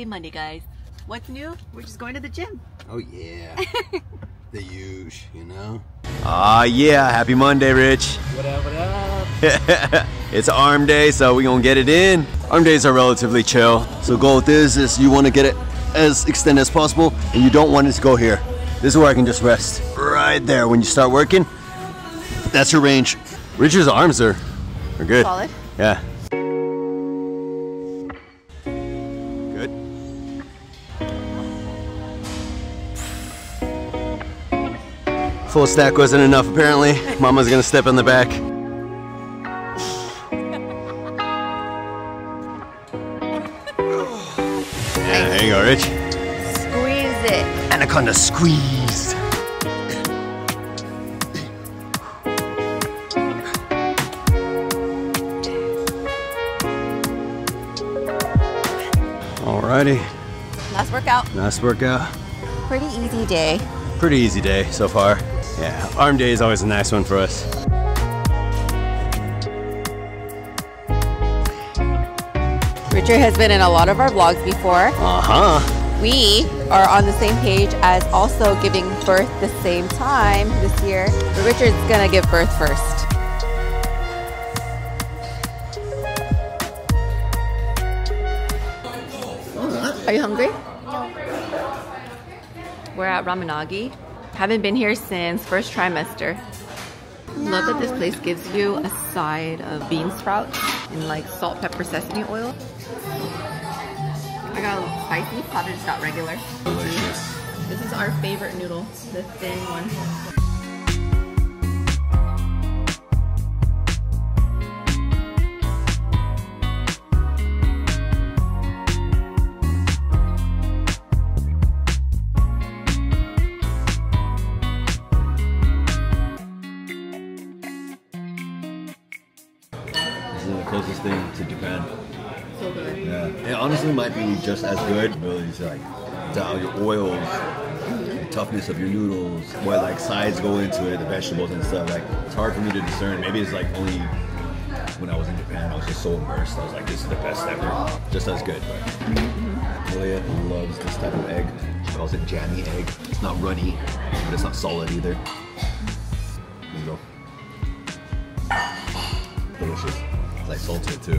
Happy Monday, guys. What's new? We're just going to the gym. Oh yeah. the huge, you know? Ah, yeah. Happy Monday, Rich. What up, what up? it's arm day, so we gonna get it in. Arm days are relatively chill. So goal with this is you wanna get it as extended as possible and you don't want it to go here. This is where I can just rest. Right there. When you start working, that's your range. Richard's arms are, are good. Solid. Yeah. Full stack wasn't enough apparently. Mama's gonna step in the back. Yeah, there you go, Rich. Squeeze it. Anaconda squeeze. Alrighty, Last workout. nice workout. Pretty easy day. Pretty easy day so far. Yeah, arm day is always a nice one for us. Richard has been in a lot of our vlogs before. Uh-huh. We are on the same page as also giving birth the same time this year. But Richard's gonna give birth first. Are you hungry? No. We're at Ramen Nagi. Haven't been here since first trimester. Love that this place gives you a side of bean sprouts and like salt, pepper, sesame oil. I got a little spicy, just got regular. Delicious. This is our favorite noodle, the thin one. Just as good. Ability to like dial uh, your oils, the toughness of your noodles, what like sides go into it, the vegetables and stuff. Like it's hard for me to discern. Maybe it's like only when I was in Japan, I was just so immersed. I was like, this is the best ever. Just as good. But Julia loves this type of egg. She calls it jammy egg. It's not runny, but it's not solid either. There you go. Delicious. It's like salted too.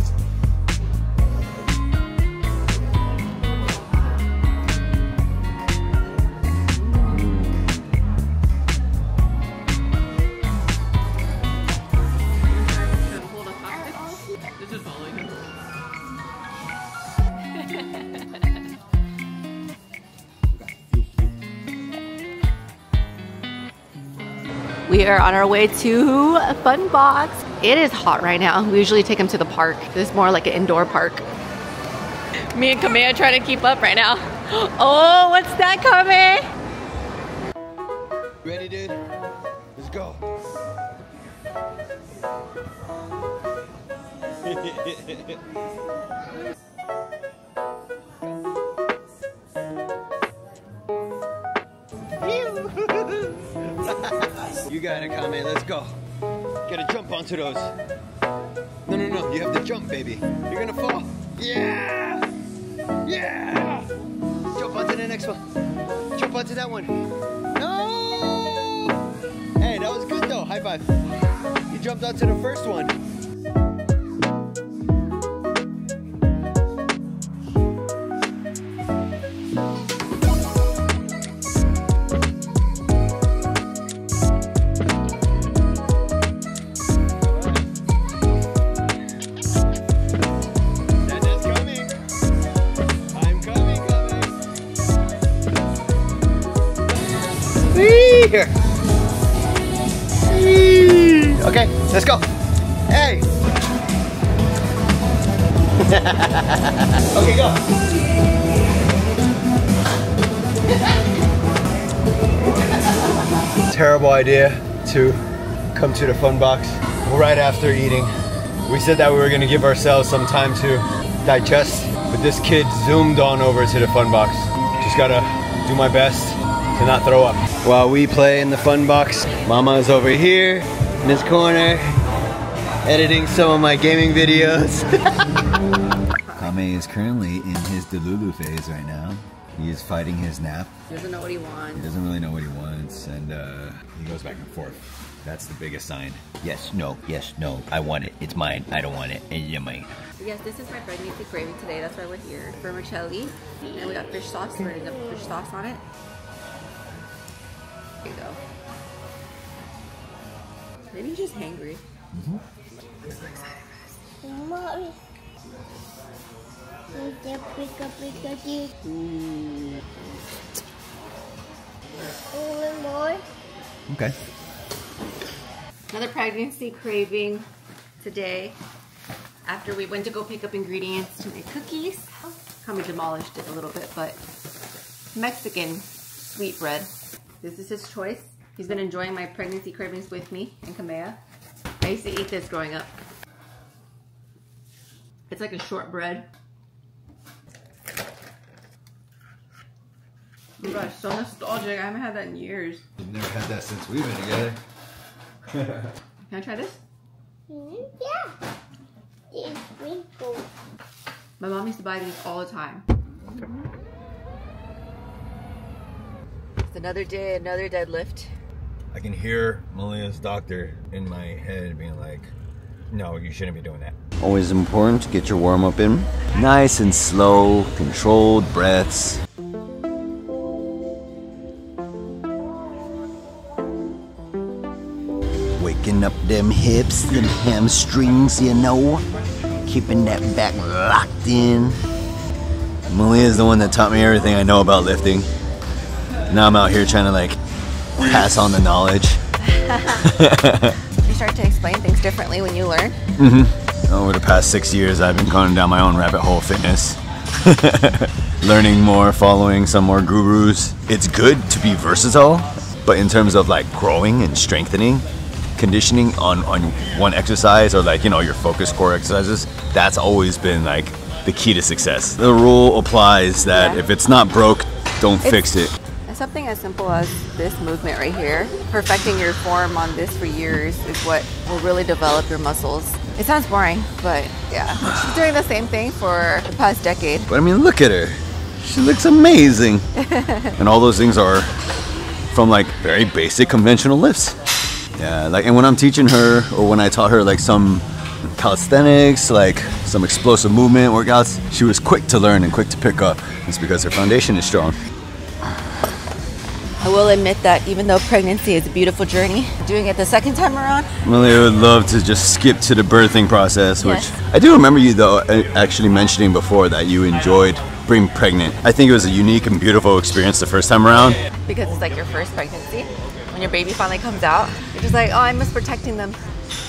We are on our way to Fun Box. It is hot right now. We usually take them to the park. This is more like an indoor park. Me and Kamea trying to keep up right now. Oh, what's that coming? Ready, dude? Let's go. you got it, Kame. Let's go. Gotta jump onto those. No, no, no. You have to jump, baby. You're gonna fall. Yeah! Yeah! Jump onto the next one. Jump onto that one. No! Hey, that was good though. High five. You jumped onto the first one. Let's go. Hey. okay, go. Terrible idea to come to the fun box right after eating. We said that we were gonna give ourselves some time to digest, but this kid zoomed on over to the fun box. Just gotta do my best to not throw up. While we play in the fun box, Mama is over here in this corner, editing some of my gaming videos. Kame is currently in his Delulu phase right now. He is fighting his nap. He doesn't know what he wants. He wants. doesn't really know what he wants, and uh, he goes back and forth. That's the biggest sign. Yes, no, yes, no. I want it. It's mine. I don't want it. It's mine. Yes, this is my pregnancy craving today. That's why we're here. Vermicelli. And we got fish sauce. We're gonna put fish sauce on it. There you go. Maybe he's just hangry. One more. Okay. Another pregnancy craving today. After we went to go pick up ingredients to make cookies. Kami demolished it a little bit, but Mexican sweet bread. This is his choice. He's been enjoying my pregnancy cravings with me and Kamea. I used to eat this growing up. It's like a shortbread. Oh my gosh, so nostalgic. I haven't had that in years. We've never had that since we've been together. Can I try this? Mm, Yeah. It's sprinkle. My mom used to buy these all the time. It's another day, another deadlift. I can hear Maleah's doctor in my head being like, no, you shouldn't be doing that. Always important to get your warm up in. Nice and slow, controlled breaths. Waking up them hips, them hamstrings, you know. Keeping that back locked in. Malia is the one that taught me everything I know about lifting. Now I'm out here trying to like pass on the knowledge. You start to explain things differently when you learn. Mm-hmm. Over the past six years, I've been going down my own rabbit hole of fitness. Learning more, following some more gurus. It's good to be versatile, but in terms of like growing and strengthening, conditioning on, on one exercise or like, you know, your focus core exercises, that's always been like the key to success. The rule applies that Yeah. if it's not broke, don't fix it. Something as simple as this movement right here, perfecting your form on this for years is what will really develop your muscles. It sounds boring, but yeah. She's doing the same thing for the past decade. But I mean, look at her. She looks amazing. and all those things are from like very basic conventional lifts. Yeah, like, and when I'm teaching her or when I taught her like some calisthenics, like some explosive movement workouts, she was quick to learn and quick to pick up. It's because her foundation is strong. I will admit that even though pregnancy is a beautiful journey, doing it the second time around, Really would love to just skip to the birthing process, which Yes. I do remember you though actually mentioning before that you enjoyed being pregnant. I think it was a unique and beautiful experience the first time around. because it's like your first pregnancy, when your baby finally comes out, you're just like, oh, I miss protecting them.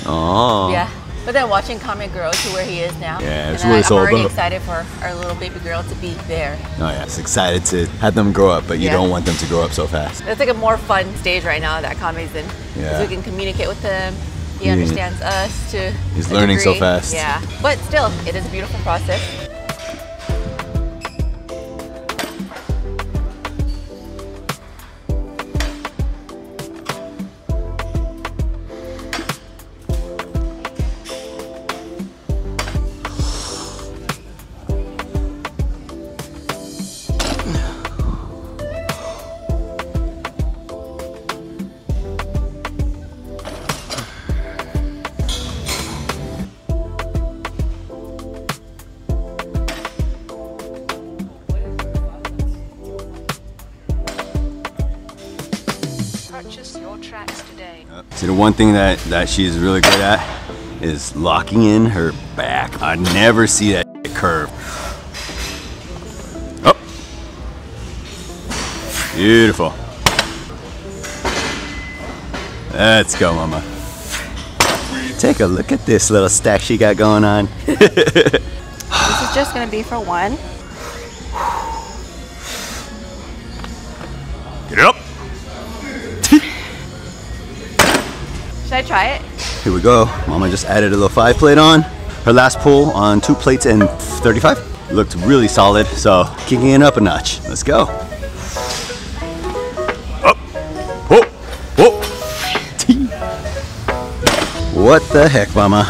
Oh. Yeah. But then watching Kame grow to where he is now. Yeah, it's what I, I'm already about. excited for our little baby girl to be there. Oh yeah, it's excited to have them grow up, but you Yeah. don't want them to grow up so fast. It's like a more fun stage right now that Kame's in. Because Yeah. we can communicate with him. He Yeah. understands us to He's a learning so fast. Yeah. But still, it is a beautiful process. One thing that that she's really good at is locking in her back. I never see that curve. Oh, beautiful. Let's go, mama. Take a look at this little stack she got going on. This is just to be for one. Should I try it? Here we go. Mama just added a little five plate on. Her last pull on two plates and 35. Looked really solid, so kicking it up a notch. Let's go. Up. Whoa. Whoa. What the heck, Mama?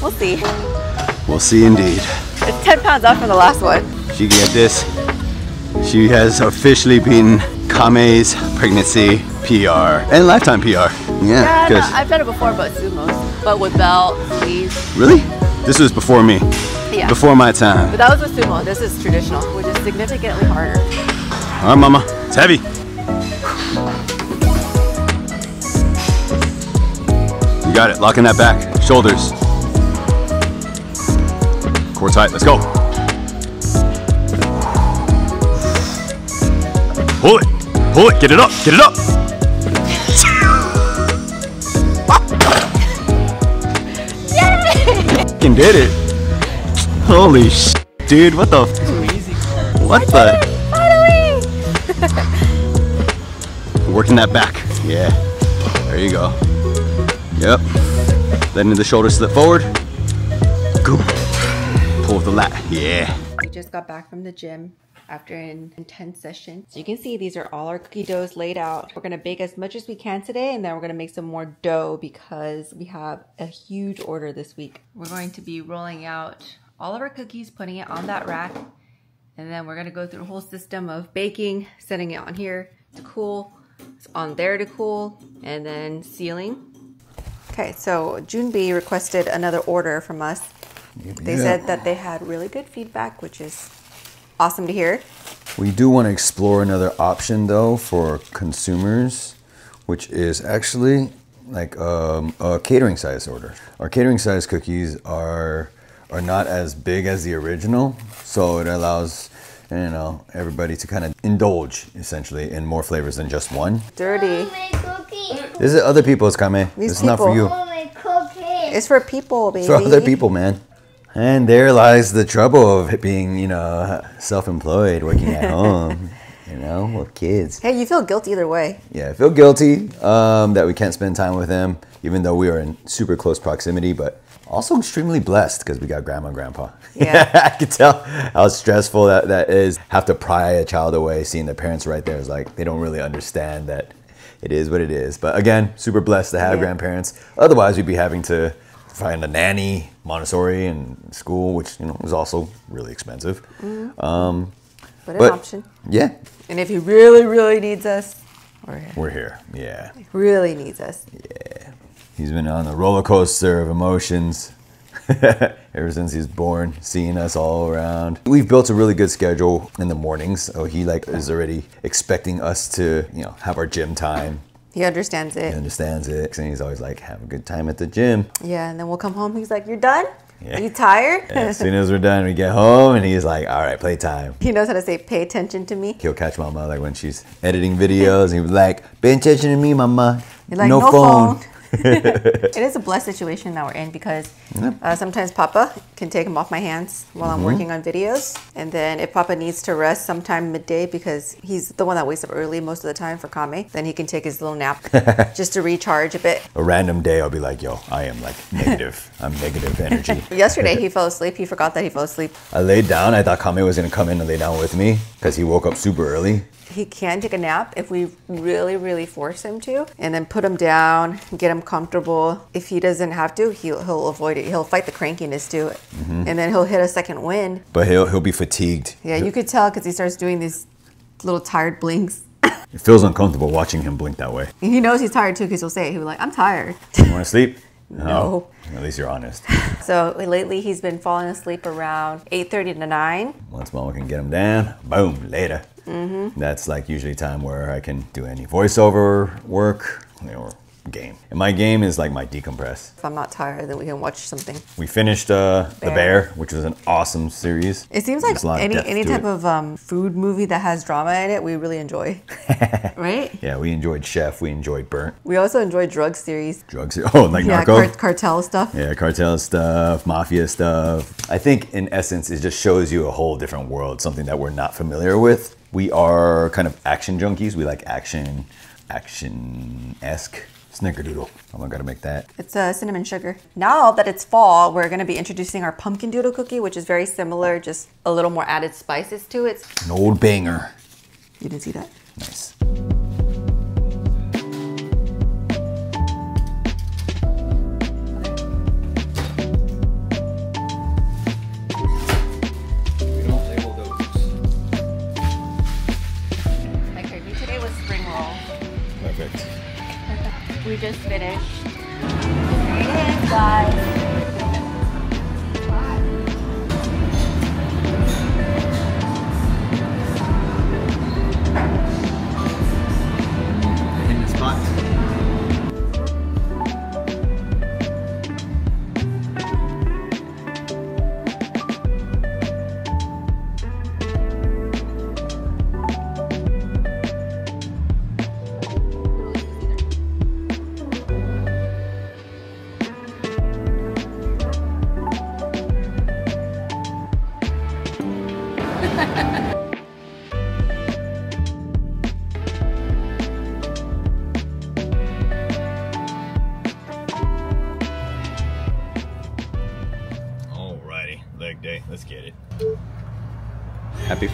We'll see. We'll see indeed. It's It's 10 pounds off from the last one. She can get this. She has officially beaten Kame's pregnancy PR and lifetime PR. Yeah, Yeah, no, I've done it before, but sumos. But with belt, sleeves. really, this was before me, Yeah. before my time. But that was with sumo. This is traditional, which is significantly harder. All right, mama, it's heavy. You got it. Locking that back. Shoulders. Core tight. Let's go. Pull it. Pull it. Get it up. Get it up. Fucking did it. Holy sh, dude. What the? What the? Working that back. Yeah. There you go. Yep. Letting the shoulder slip forward. Go. Pull the lat. Yeah. We just got back from the gym after an intense session. So you can see these are all our cookie doughs laid out. We're gonna bake as much as we can today and then we're gonna make some more dough because we have a huge order this week. We're going to be rolling out all of our cookies, putting it on that rack, and then we're gonna go through a whole system of baking, setting it on here to cool, it's on there to cool, and then sealing. Okay, so Junbi requested another order from us. They said that they had really good feedback, which is awesome to hear. We do want to explore another option though for consumers, which is actually like um, a catering size order. Our catering size cookies are are not as big as the original, so it allows you know everybody to kind of indulge essentially in more flavors than just one. Dirty. My cookie. This is other people's kame. These This is not for you. Oh. It's for people, baby. for other people, man. And there lies the trouble of being, you know, self-employed, working at home, you know, with kids. Hey, you feel guilty either way. Yeah, I feel guilty um, that we can't spend time with them, even though we are in super close proximity, but also extremely blessed because we got grandma and grandpa. Yeah. I can tell how stressful that, that is. Have to pry a child away, seeing their parents right there is like, they don't really understand that it is what it is. But again, super blessed to have Yeah. grandparents. Otherwise, we'd be having to find a nanny, Montessori, and school, which, you know, was also really expensive. Um, But an option. yeah, And if he really, really needs us, or we're here. Yeah. He really needs us, Yeah. He's been on the roller coaster of emotions ever since he's born, seeing us all around. We've built a really good schedule in the mornings, so he like is already expecting us to, you know, have our gym time. He understands it. He understands it, and he's always like, "Have a good time at the gym." Yeah, and then we'll come home. He's like, "You're done? Yeah. Are you tired?" as soon as we're done, we get home, and he's like, "All right, playtime." he knows how to say, "Pay attention to me." He'll catch mama like when she's editing videos, and he was like, "Pay attention to me, mama. You're like, "No phone." it is a blessed situation that we're in because uh, sometimes Papa can take him off my hands while Mm-hmm. I'm working on videos. And then if Papa needs to rest sometime midday because he's the one that wakes up early most of the time for Kame, then he can take his little nap just to recharge a bit. A random day, I'll be like, "Yo, I am like negative. I'm negative energy." Yesterday he fell asleep. He forgot that he fell asleep. I laid down. I thought Kame was gonna come in and lay down with me because he woke up super early. He can take a nap if we really, really force him to, and then put him down, get him comfortable. If he doesn't have to, he'll, he'll avoid it. He'll fight the crankiness to it, Mm-hmm. and then he'll hit a second wind. But he'll he'll be fatigued. Yeah, you could tell because he starts doing these little tired blinks. It feels uncomfortable watching him blink that way. He knows he's tired too because he'll say it. He'll be like, "I'm tired." You want to sleep? No. At least you're honest. so lately he's been falling asleep around 8:30 to 9. Once mama can get him down, boom, later. Mm-hmm. That's like usually time where I can do any voiceover work or game. And my game is like my decompress. If I'm not tired, then we can watch something. We finished uh, The Bear. Bear, which was an awesome series. It seems like There's a lot of any any type it. of um, food movie that has drama in it, we really enjoy. right? Yeah, we enjoyed Chef. We enjoyed Burnt. We also enjoy drug series. Drugs. Oh, like Yeah, Narco. car- cartel stuff. Yeah, cartel stuff, mafia stuff. I think in essence, it just shows you a whole different world, something that we're not familiar with. We are kind of action junkies. We like action, action esque snickerdoodle. I'm gonna gotta make that. It's uh, cinnamon sugar. Now that it's fall, we're gonna be introducing our pumpkin doodle cookie, which is very similar, just a little more added spices to it. An old banger. You didn't see that? Nice. Perfect. we just finished. There guys.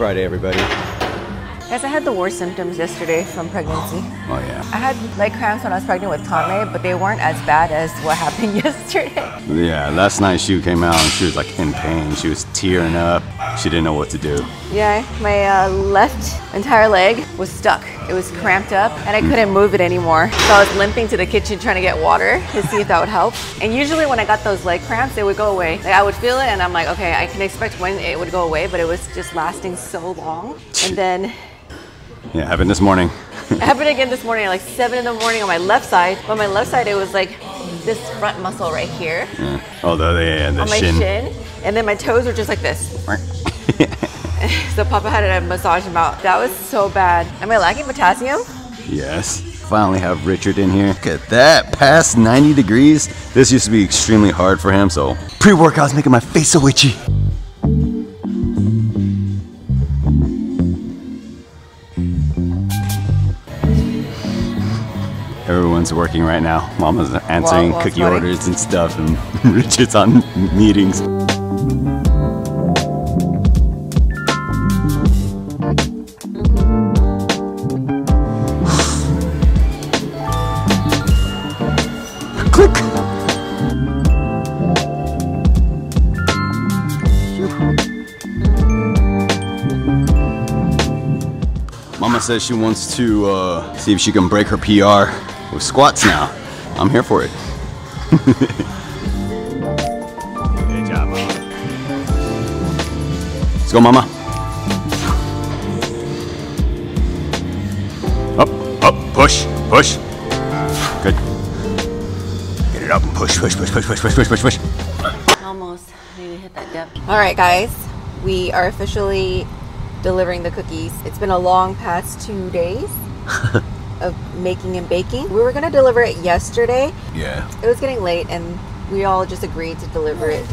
Friday, everybody. Guys, I had the worst symptoms yesterday from pregnancy. Oh yeah. I had leg cramps when I was pregnant with Kame, but they weren't as bad as what happened yesterday. Yeah, last night she came out and she was like in pain. She was tearing up. She didn't know what to do. Yeah, my uh, left entire leg was stuck. It was cramped up and I couldn't move it anymore. So I was limping to the kitchen trying to get water to see if that would help. And usually when I got those leg cramps, they would go away. Like I would feel it and I'm like, okay, I can expect when it would go away, but it was just lasting so long. And then Yeah, happened this morning. it happened again this morning at like seven in the morning on my left side. But on my left side, it was like this front muscle right here Yeah. Oh, the, the, yeah, the on my shin. shin. And then my toes were just like this. So Papa had to massage them out. That was so bad. Am I lacking potassium? Yes. Finally have Richard in here. Look at that, past 90 degrees. This used to be extremely hard for him, so pre-workout's making my face so itchy. Everyone's working right now. Mama's answering while cookie orders and stuff, and Richard's on meetings. Says she wants to uh, see if she can break her PR with squats now. I'm here for it. Good job, Mama. Let's go, Mama. Up, up, push, push. Good. Get it up and push, push, push, push, push, push, push, push, push. Almost. Maybe hit that depth. All right, guys. We are officially delivering the cookies. It's been a long past two days of making and baking. We were going to deliver it yesterday. Yeah. It was getting late, and we all just agreed to deliver it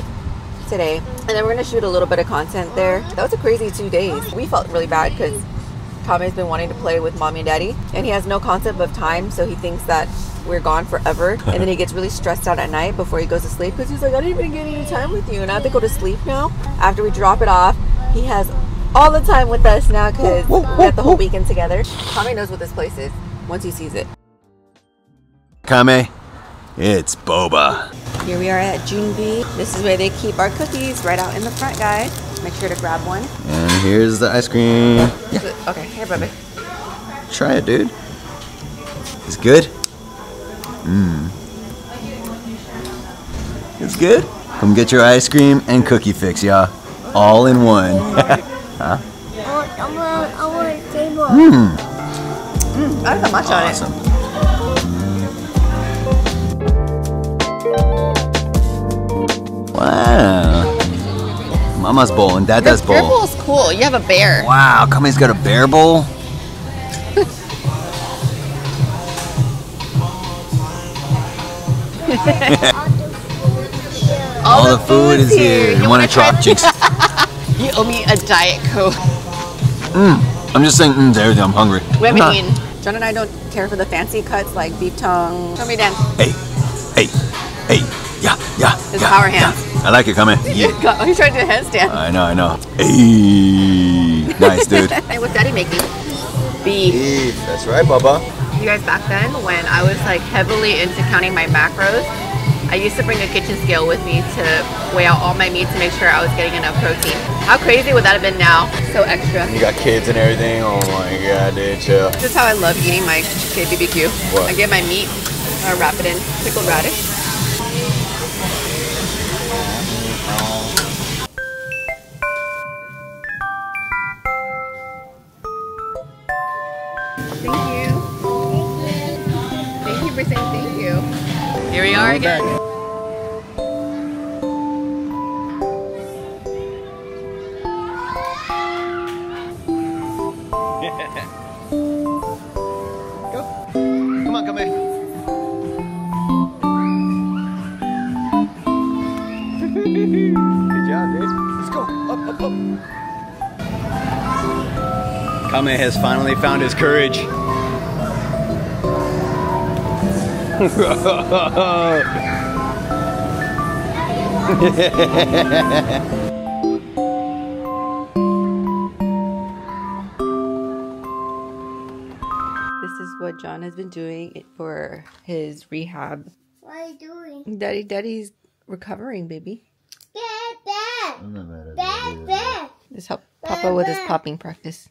today. And then we're going to shoot a little bit of content there. That was a crazy two days. We felt really bad because Tommy's been wanting to play with mommy and daddy, and he has no concept of time, so he thinks that we're gone forever. And then he gets really stressed out at night before he goes to sleep because he's like, I didn't even get any time with you, and I have to go to sleep now. After we drop it off, he has all the time with us now because we got the whole weekend together. Kame knows what this place is once he sees it. Kame, it's boba. Here we are at Junbi. This is where they keep our cookies right out in the front, guys. Make sure to grab one. And here's the ice cream. Okay, here, baby. Try it, dude. It's good? Mmm. It's good? Come get your ice cream and cookie fix, y'all. All in one. Hmm. Hmm, I want, I want, I want a table. Mmm. I have a matcha on it. awesome. Wow. Mama's bowl and Dada's Your bowl. bowl's cool. You have a bear. Wow, Kame's got a bear bowl. All the food is here. You want to try Jinx? You owe me a diet coke. I'm just saying, mm, there, I'm hungry. We haven't Nah. Jawn and I don't care for the fancy cuts like beef tongue. Show me Dan. Hey, hey, hey, yeah, yeah. His yeah, power yeah. I like it, Kame. Yeah. Oh, he's trying to do a handstand. I know, I know. Hey, nice, dude. Hey, what's Daddy making? Beef. Beef, that's right, Baba. You guys, back then, when I was like heavily into counting my macros, I used to bring a kitchen scale with me to weigh out all my meat to make sure I was getting enough protein. How crazy would that have been now? So extra. You got kids and everything. Oh my god, dude, chill. This is how I love eating my KBBQ. What? I get my meat I'll wrap it in pickled radish. Thank you. Thank you for saying thank you. Here we are again. Has finally found his courage. This is what Jawn has been doing for his rehab. What are you doing? Daddy, Daddy's recovering, baby. Bad, bad. I'm not Bad, bad. Just help Papa with his popping practice.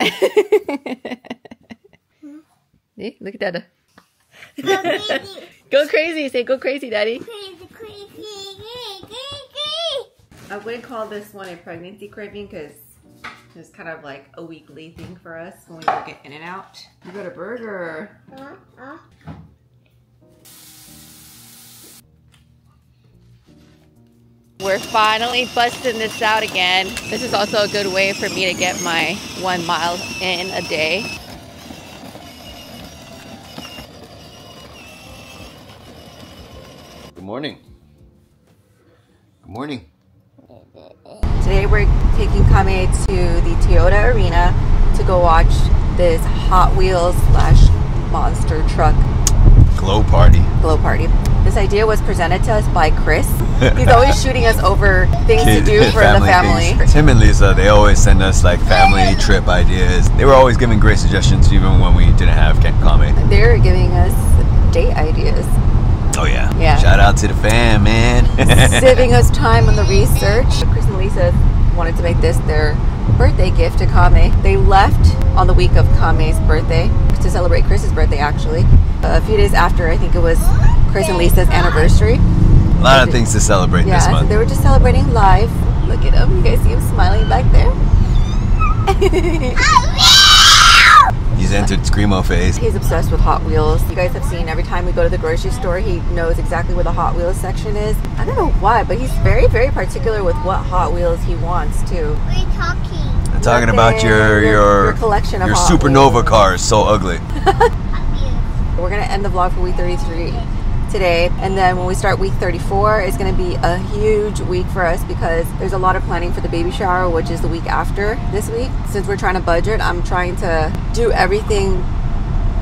See, look at Dada. Go crazy. Go crazy. Say go crazy, Daddy. Crazy, crazy, crazy, crazy. I wouldn't call this one a pregnancy craving because it's kind of like a weekly thing for us when we work it in and out. You got a burger. Uh, uh. We're finally busting this out again. This is also a good way for me to get my one mile in a day. Good morning. Good morning. Today we're taking Kame to the Toyota Arena to go watch this Hot Wheels slash monster truck Glow party. glow party. This idea was presented to us by Chris. He's always shooting us over things to do for the family. things. Tim and Lisa, they always send us like family trip ideas. They were always giving great suggestions even when we didn't have Ken Kame. They're giving us date ideas, Oh yeah. Yeah. Shout out to the fam, man. saving us time on the research. Chris and Lisa wanted to make this their birthday gift to Kame. They left on the week of Kame's birthday to celebrate Chris's birthday actually. A few days after, I think it was Chris and Lisa's anniversary. A lot of things to celebrate Yeah, this so month. they were just celebrating live. Look at him. You guys see him smiling back there? Oh, He's entered screamo phase. He's obsessed with Hot Wheels. You guys have seen every time we go to the grocery store, he knows exactly where the Hot Wheels section is. I don't know why, but he's very, very particular with what Hot Wheels he wants too. What are you talking? I'm talking about your Your- your your collection of your Hot supernova Wheels. cars, so ugly. We're gonna end the vlog for week 33 today, and then when we start week 34, it's gonna be a huge week for us because there's a lot of planning for the baby shower, which is the week after this week. Since we're trying to budget, I'm trying to do everything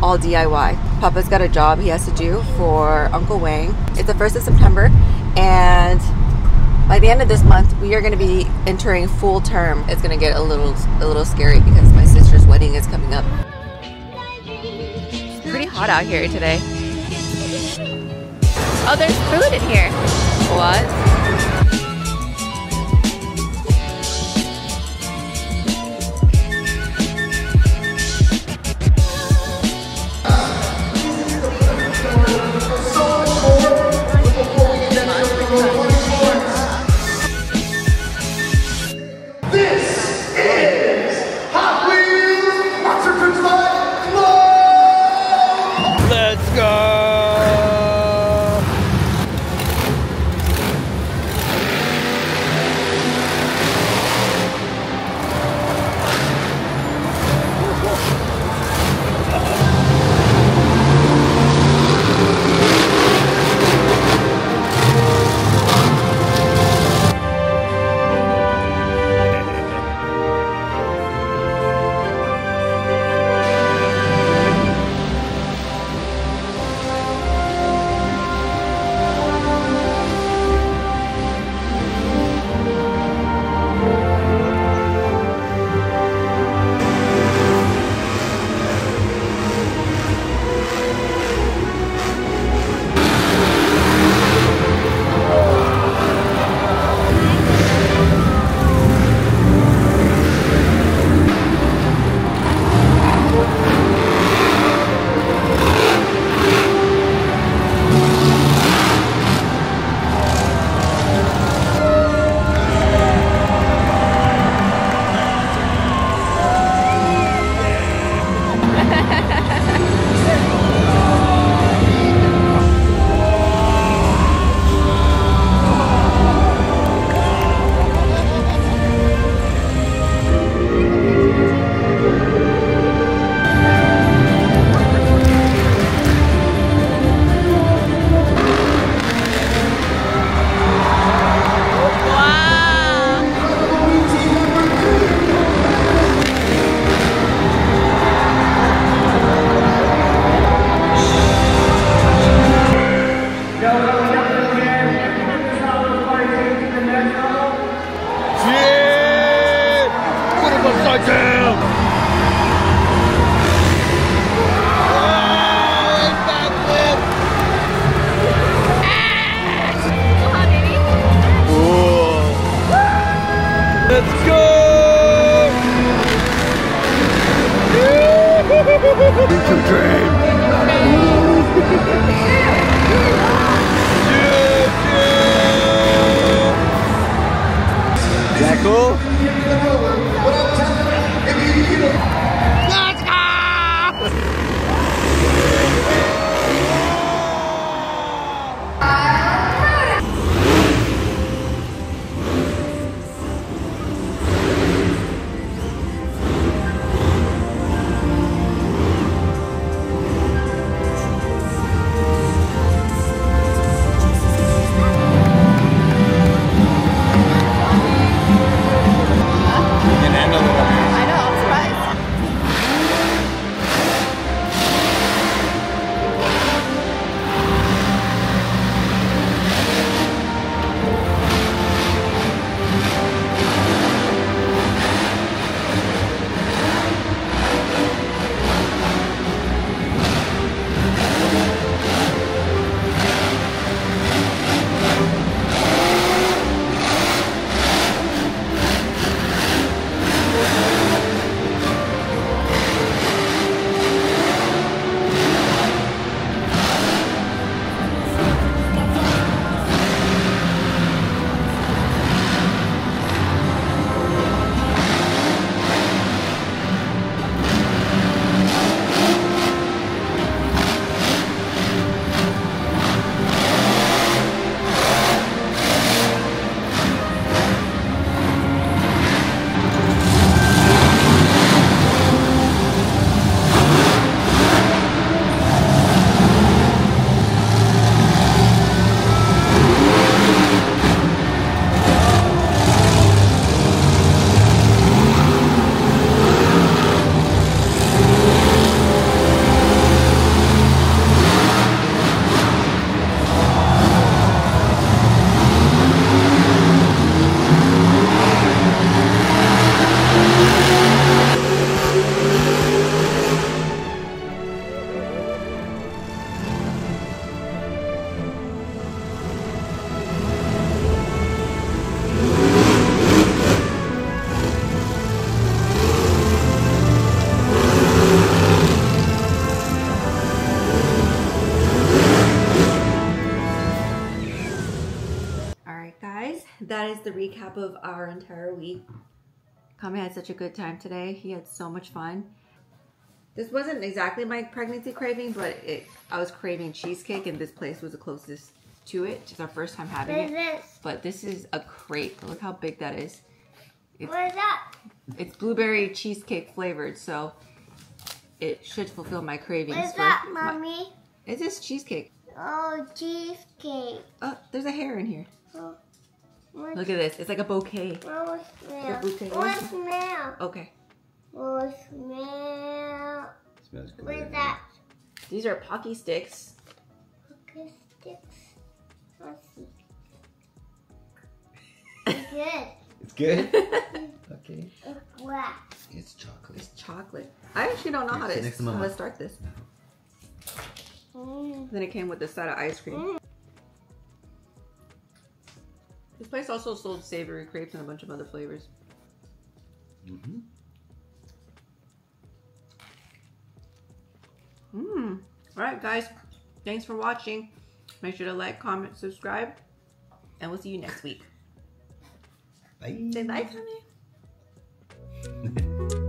all DIY. Papa's got a job he has to do for Uncle Wang. It's the 1st of September, and by the end of this month, we are going to be entering full term. It's going to get a little a little scary because my sister's wedding is coming up. It's pretty hot out here today. Oh, there's food in here. Recap of our entire week. Kami had such a good time today. He had so much fun. This wasn't exactly my pregnancy craving, but it I was craving cheesecake, and this place was the closest to it. It's our first time having What is it. this? But this is a crepe. Look how big that is. What is that? It's blueberry cheesecake flavored, so it should fulfill my cravings. What is that, my- mommy? It's just cheesecake. Oh, cheesecake. Oh, there's a hair in here. Oh, what, Look at this. It's like a bouquet. what smell? bouquet. What smell? Okay. What smell? Smells good. What is that? These are Pocky sticks. Focus sticks. Let's see. It's Good. It's good? okay. It's black. It's chocolate. It's chocolate. I actually don't know how to, next to how Mama. to start this. Mm. Then it came with this side of ice cream. This place also sold savory crepes and a bunch of other flavors. Mm-hmm. Mmm. Alright, guys. Thanks for watching. Make sure to like, comment, subscribe, and we'll see you next week. Bye. Say bye honey.